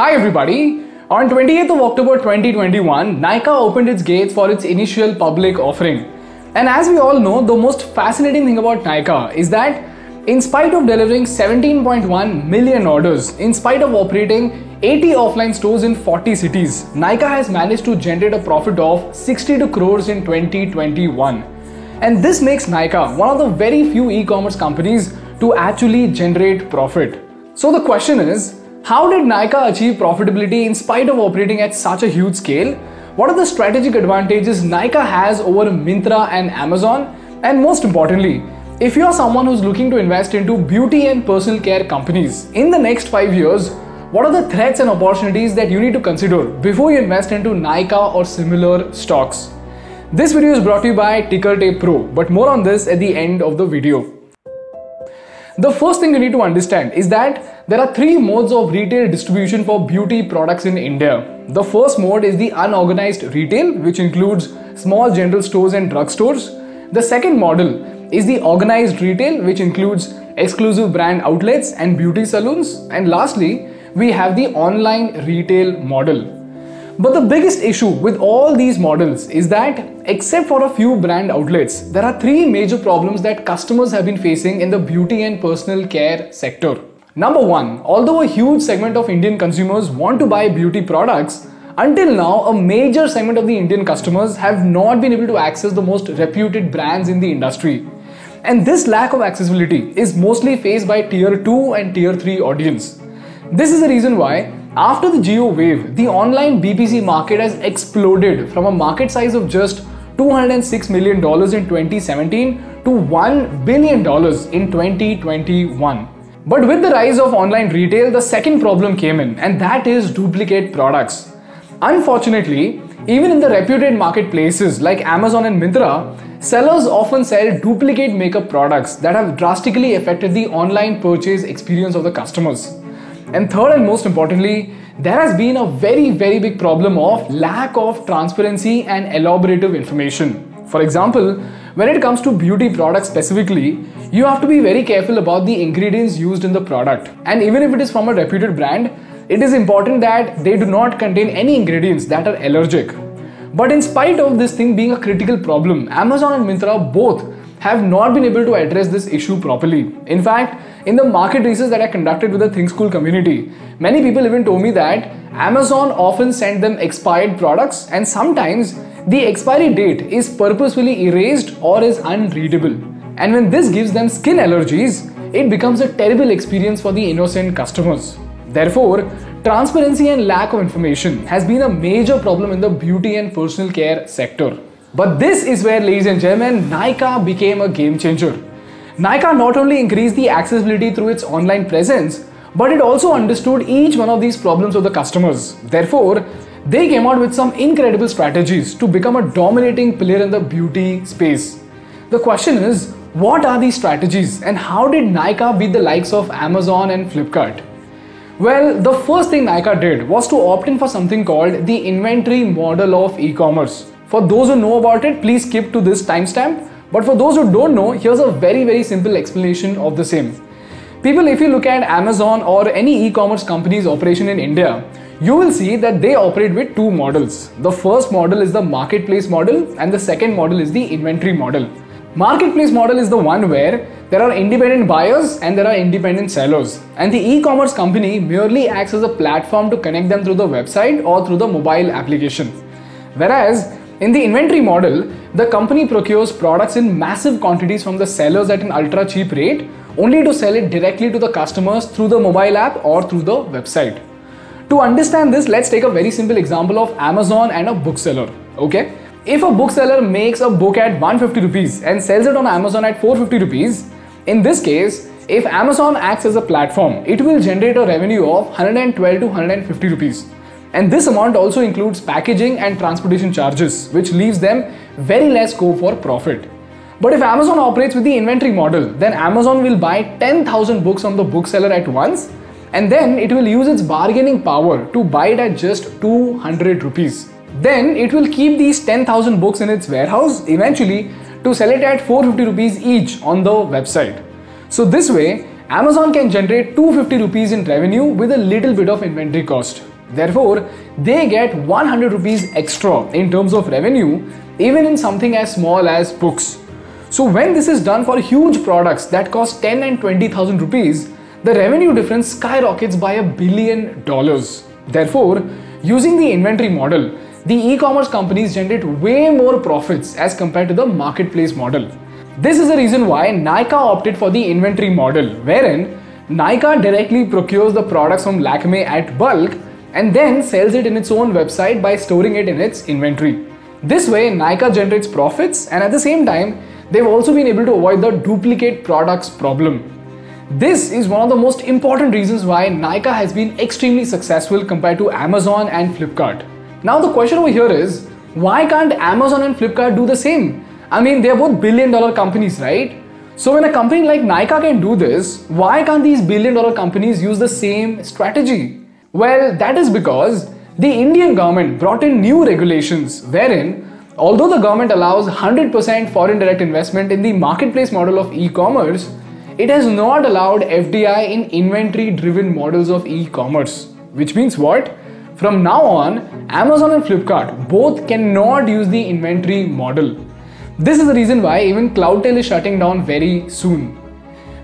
Hi everybody! On 28th of October 2021, Nykaa opened its gates for its initial public offering. And as we all know, the most fascinating thing about Nykaa is that in spite of delivering 17.1 million orders, in spite of operating 80 offline stores in 40 cities, Nykaa has managed to generate a profit of 62 crores in 2021. And this makes Nykaa one of the very few e-commerce companies to actually generate profit. So the question is, how did Nykaa achieve profitability in spite of operating at such a huge scale? What are the strategic advantages Nykaa has over Myntra and Amazon? And most importantly, if you are someone who's looking to invest into beauty and personal care companies in the next 5 years, what are the threats and opportunities that you need to consider before you invest into Nykaa or similar stocks? This video is brought to you by Tickertape Pro, but more on this at the end of the video. The first thing you need to understand is that there are three modes of retail distribution for beauty products in India. The first mode is the unorganized retail, which includes small general stores and drugstores. The second model is the organized retail, which includes exclusive brand outlets and beauty salons. And lastly, we have the online retail model. But the biggest issue with all these models is that, except for a few brand outlets, there are three major problems that customers have been facing in the beauty and personal care sector. Number one, although a huge segment of Indian consumers want to buy beauty products, until now, a major segment of the Indian customers have not been able to access the most reputed brands in the industry. And this lack of accessibility is mostly faced by tier 2 and tier 3 audience. This is the reason why after the Jio wave, the online BPC market has exploded from a market size of just $206 million in 2017 to $1 billion in 2021. But with the rise of online retail, the second problem came in, and that is duplicate products. Unfortunately, even in the reputed marketplaces like Amazon and Myntra, sellers often sell duplicate makeup products that have drastically affected the online purchase experience of the customers. And third and most importantly, there has been a very, very big problem of lack of transparency and elaborative information. For example, when it comes to beauty products specifically, you have to be very careful about the ingredients used in the product. And even if it is from a reputed brand, it is important that they do not contain any ingredients that are allergic. But in spite of this thing being a critical problem, Amazon and Myntra both have not been able to address this issue properly. In fact, in the market research that I conducted with the Think School community, many people even told me that Amazon often sent them expired products and sometimes the expiry date is purposefully erased or is unreadable. And when this gives them skin allergies, it becomes a terrible experience for the innocent customers. Therefore, transparency and lack of information has been a major problem in the beauty and personal care sector. But this is where, ladies and gentlemen, Nykaa became a game changer. Nykaa not only increased the accessibility through its online presence, but it also understood each one of these problems of the customers. Therefore, they came out with some incredible strategies to become a dominating player in the beauty space. The question is, what are these strategies and how did Nykaa beat the likes of Amazon and Flipkart? Well, the first thing Nykaa did was to opt in for something called the inventory model of e-commerce. For those who know about it, please skip to this timestamp. But for those who don't know, here's a very, very simple explanation of the same. People, if you look at Amazon or any e-commerce company's operation in India, you will see that they operate with two models. The first model is the marketplace model and the second model is the inventory model. Marketplace model is the one where there are independent buyers and there are independent sellers. And the e-commerce company merely acts as a platform to connect them through the website or through the mobile application. Whereas in the inventory model, the company procures products in massive quantities from the sellers at an ultra cheap rate, only to sell it directly to the customers through the mobile app or through the website. To understand this, let's take a very simple example of Amazon and a bookseller. Okay? If a bookseller makes a book at 150 rupees and sells it on Amazon at 450 rupees, in this case, if Amazon acts as a platform, it will generate a revenue of 112 to 150 rupees. And this amount also includes packaging and transportation charges, which leaves them very less scope for profit. But if Amazon operates with the inventory model, then Amazon will buy 10,000 books from the bookseller at once and then it will use its bargaining power to buy it at just 200 rupees. Then it will keep these 10,000 books in its warehouse eventually to sell it at 450 rupees each on the website. So this way, Amazon can generate 250 rupees in revenue with a little bit of inventory cost. Therefore, they get 100 rupees extra in terms of revenue, even in something as small as books. So when this is done for huge products that cost 10 and 20,000 rupees, the revenue difference skyrockets by a billion dollars. Therefore, using the inventory model, the e-commerce companies generate way more profits as compared to the marketplace model. This is the reason why Nykaa opted for the inventory model, wherein Nykaa directly procures the products from Lakme at bulk and then sells it in its own website by storing it in its inventory. This way, Nykaa generates profits and at the same time, they've also been able to avoid the duplicate products problem. This is one of the most important reasons why Nykaa has been extremely successful compared to Amazon and Flipkart. Now the question over here is, why can't Amazon and Flipkart do the same? I mean, they're both billion dollar companies, right? So when a company like Nykaa can do this, why can't these billion dollar companies use the same strategy? Well, that is because the Indian government brought in new regulations wherein although the government allows 100% foreign direct investment in the marketplace model of e-commerce, it has not allowed FDI in inventory driven models of e-commerce. Which means what? From now on, Amazon and Flipkart both cannot use the inventory model. This is the reason why even Cloudtail is shutting down very soon.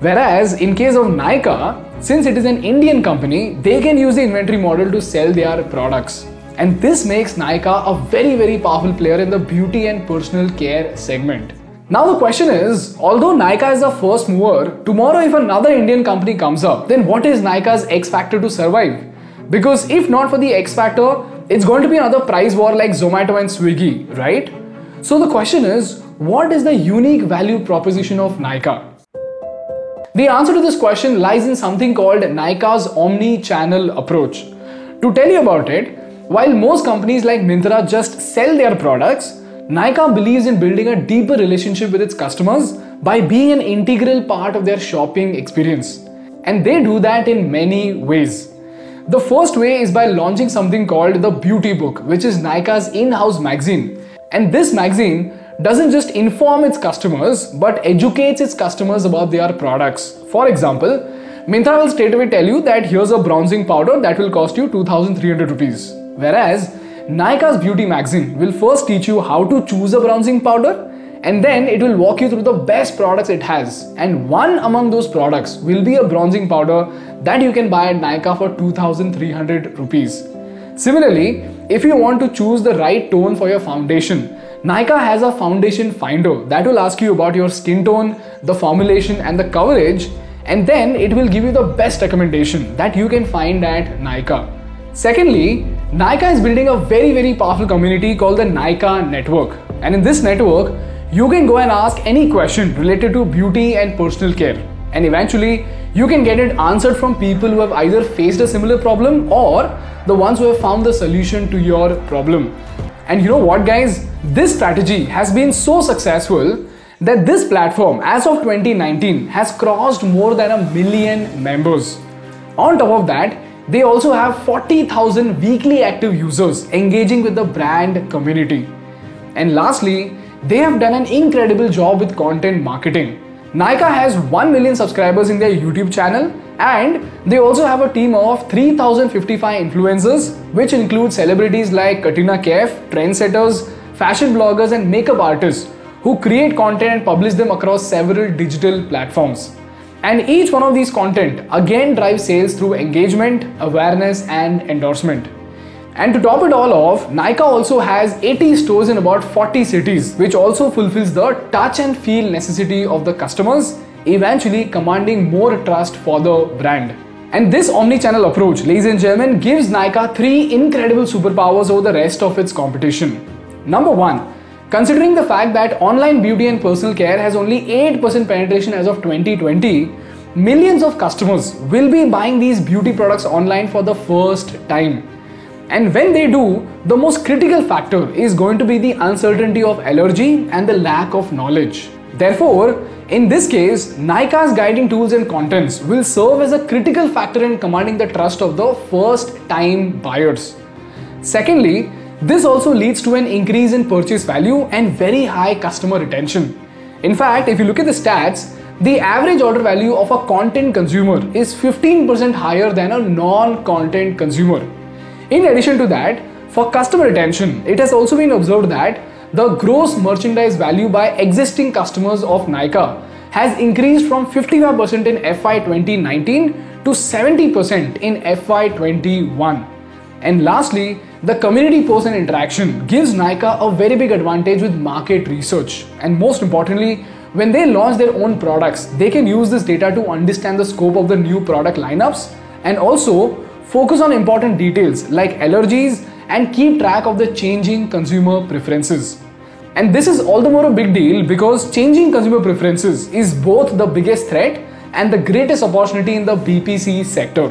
Whereas in case of Nykaa, since it is an Indian company, they can use the inventory model to sell their products. And this makes Nykaa a very very powerful player in the beauty and personal care segment. Now the question is, although Nykaa is the first mover, tomorrow if another Indian company comes up, then what is Nykaa's X factor to survive? Because if not for the X factor, it's going to be another price war like Zomato and Swiggy, right? So the question is, what is the unique value proposition of Nykaa? The answer to this question lies in something called Nykaa's omni-channel approach. To tell you about it, while most companies like Myntra just sell their products, Nykaa believes in building a deeper relationship with its customers by being an integral part of their shopping experience. And they do that in many ways. The first way is by launching something called the Beauty Book, which is Nykaa's in-house magazine. And this magazine doesn't just inform its customers but educates its customers about their products. For example, Myntra will straight away tell you that here's a bronzing powder that will cost you 2300 rupees. Whereas Nykaa's beauty magazine will first teach you how to choose a bronzing powder and then it will walk you through the best products it has. And one among those products will be a bronzing powder that you can buy at Nykaa for 2300 rupees. Similarly, if you want to choose the right tone for your foundation, Nykaa has a foundation finder that will ask you about your skin tone, the formulation and the coverage and then it will give you the best recommendation that you can find at Nykaa. Secondly, Nykaa is building a very very powerful community called the Nykaa network and in this network you can go and ask any question related to beauty and personal care and eventually you can get it answered from people who have either faced a similar problem or the ones who have found the solution to your problem. And you know what, guys? This strategy has been so successful that this platform, as of 2019, has crossed more than a million members. On top of that, they also have 40,000 weekly active users engaging with the brand community. And lastly, they have done an incredible job with content marketing. Nykaa has 1 million subscribers in their YouTube channel and they also have a team of 3055 influencers which include celebrities like Katrina Kaif, trendsetters, fashion bloggers and makeup artists who create content and publish them across several digital platforms. And each one of these content again drives sales through engagement, awareness and endorsement. And to top it all off, Nykaa also has 80 stores in about 40 cities, which also fulfills the touch and feel necessity of the customers, eventually commanding more trust for the brand. And this omni-channel approach, ladies and gentlemen, gives Nykaa three incredible superpowers over the rest of its competition. Number one, considering the fact that online beauty and personal care has only 8% penetration as of 2020, millions of customers will be buying these beauty products online for the first time. And when they do, the most critical factor is going to be the uncertainty of allergy and the lack of knowledge. Therefore, in this case, Nykaa's guiding tools and contents will serve as a critical factor in commanding the trust of the first time buyers. Secondly, this also leads to an increase in purchase value and very high customer retention. In fact, if you look at the stats, the average order value of a content consumer is 15% higher than a non-content consumer. In addition to that, for customer retention, it has also been observed that the gross merchandise value by existing customers of Nykaa has increased from 55% in FY 2019 to 70% in FY 21. And lastly, the community post and interaction gives Nykaa a very big advantage with market research. And most importantly, when they launch their own products, they can use this data to understand the scope of the new product lineups and also focus on important details like allergies and keep track of the changing consumer preferences. And this is all the more a big deal because changing consumer preferences is both the biggest threat and the greatest opportunity in the BPC sector.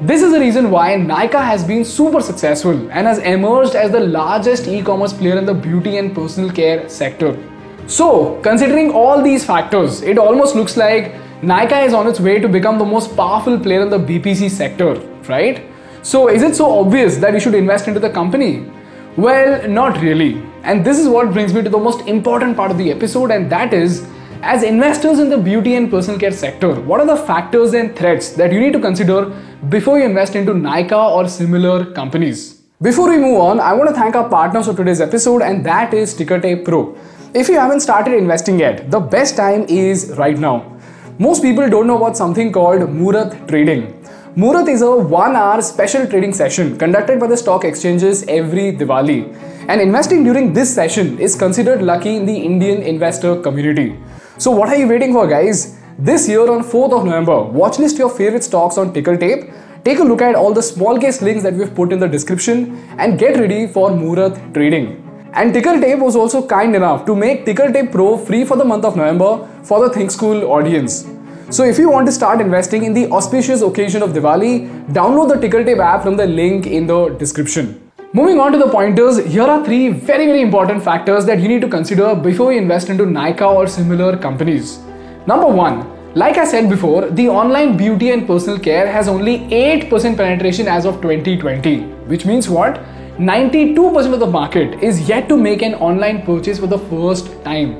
This is the reason why Nykaa has been super successful and has emerged as the largest e-commerce player in the beauty and personal care sector. So, considering all these factors, it almost looks like Nykaa is on its way to become the most powerful player in the BPC sector, right? So, is it so obvious that you should invest into the company? Well, not really. And this is what brings me to the most important part of the episode, and that is as investors in the beauty and personal care sector, what are the factors and threats that you need to consider before you invest into Nykaa or similar companies? Before we move on, I want to thank our partners for today's episode, and that is Tickertape Pro. If you haven't started investing yet, the best time is right now. Most people don't know about something called Muhurat trading. Muhurat is a one hour special trading session conducted by the stock exchanges every Diwali. And investing during this session is considered lucky in the Indian investor community. So, what are you waiting for, guys? This year on 4th of November, watchlist your favorite stocks on Tickertape. Take a look at all the small case links that we've put in the description and get ready for Muhurat trading. And Tickertape was also kind enough to make Tickertape Pro free for the month of November for the Think School audience. So if you want to start investing in the auspicious occasion of Diwali, download the Tickertape app from the link in the description. Moving on to the pointers, here are three very very important factors that you need to consider before you invest into Nykaa or similar companies. Number one, like I said before, the online beauty and personal care has only 8% penetration as of 2020, which means what? 92% of the market is yet to make an online purchase for the first time.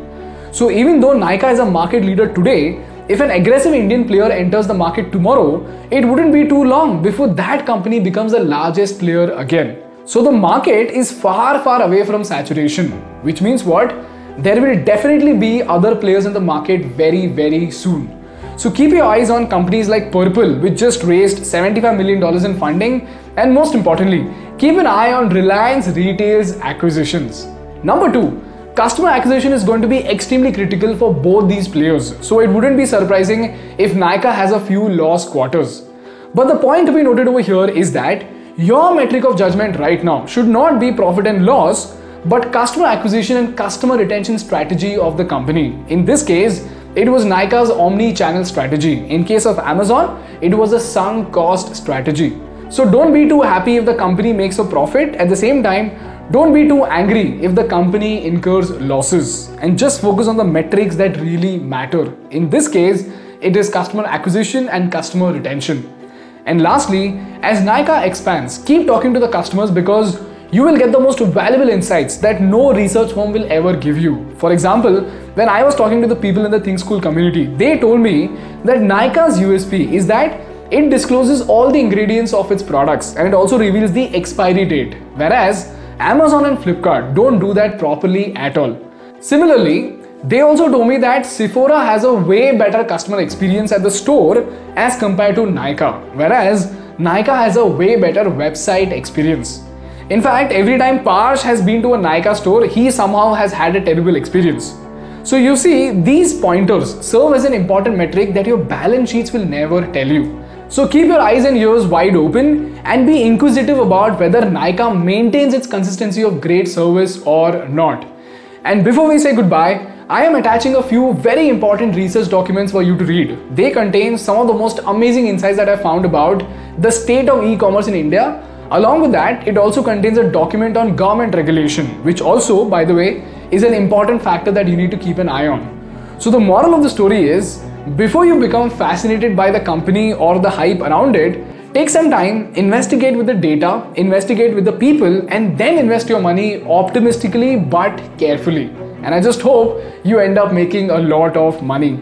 So even though Nykaa is a market leader today, if an aggressive Indian player enters the market tomorrow, it wouldn't be too long before that company becomes the largest player again. So the market is far far away from saturation, which means what? There will definitely be other players in the market very very soon. So keep your eyes on companies like Purplle, which just raised $75 million in funding, and most importantly, keep an eye on Reliance Retail's acquisitions. Number two, customer acquisition is going to be extremely critical for both these players, so it wouldn't be surprising if Nykaa has a few lost quarters. But the point to be noted over here is that your metric of judgment right now should not be profit and loss, but customer acquisition and customer retention strategy of the company. In this case, it was Nykaa's omni-channel strategy. In case of Amazon, it was a sunk cost strategy. So don't be too happy if the company makes a profit. At the same time, don't be too angry if the company incurs losses and just focus on the metrics that really matter. In this case, it is customer acquisition and customer retention. And lastly, as Nykaa expands, keep talking to the customers because you will get the most valuable insights that no research firm will ever give you. For example, when I was talking to the people in the Think School community, they told me that Nykaa's USP is that it discloses all the ingredients of its products and it also reveals the expiry date. Whereas Amazon and Flipkart don't do that properly at all. Similarly, they also told me that Sephora has a way better customer experience at the store as compared to Nykaa, whereas Nykaa has a way better website experience. In fact, every time Parsh has been to a Nykaa store, he somehow has had a terrible experience. So you see, these pointers serve as an important metric that your balance sheets will never tell you. So keep your eyes and ears wide open and be inquisitive about whether Nykaa maintains its consistency of great service or not. And before we say goodbye, I am attaching a few very important research documents for you to read. They contain some of the most amazing insights that I found about the state of e-commerce in India Along with that, it also contains a document on government regulation, which also, by the way, is an important factor that you need to keep an eye on. So the moral of the story is, before you become fascinated by the company or the hype around it, take some time, investigate with the data, investigate with the people, and then invest your money optimistically but carefully. And I just hope you end up making a lot of money.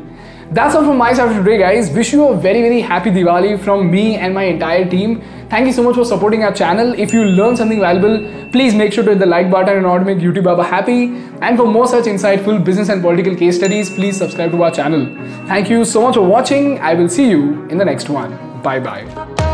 That's all from my side today, guys. Wish you a very, very happy Diwali from me and my entire team. Thank you so much for supporting our channel. If you learned something valuable, please make sure to hit the like button in order to make YouTube Baba happy. And for more such insightful business and political case studies, please subscribe to our channel. Thank you so much for watching. I will see you in the next one. Bye bye.